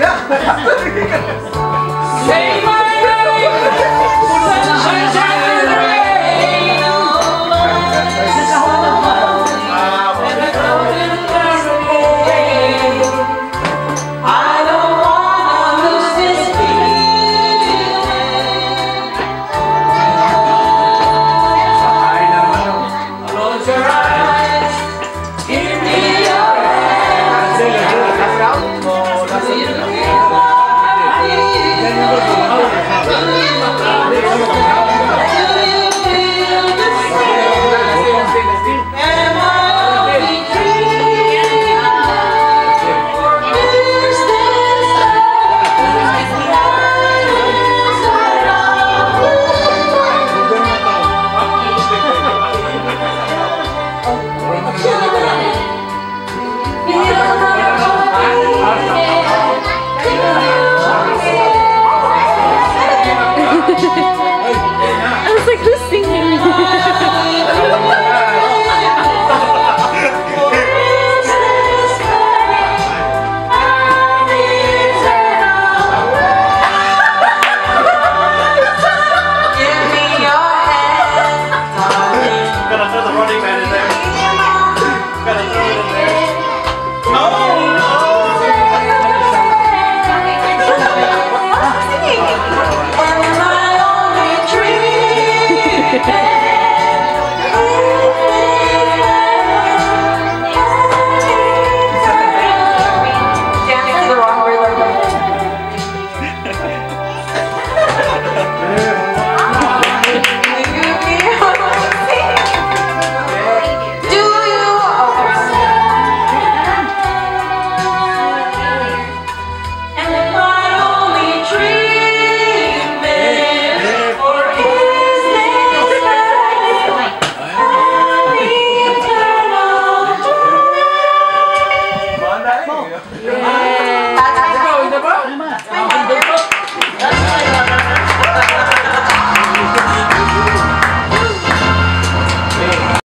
đó Say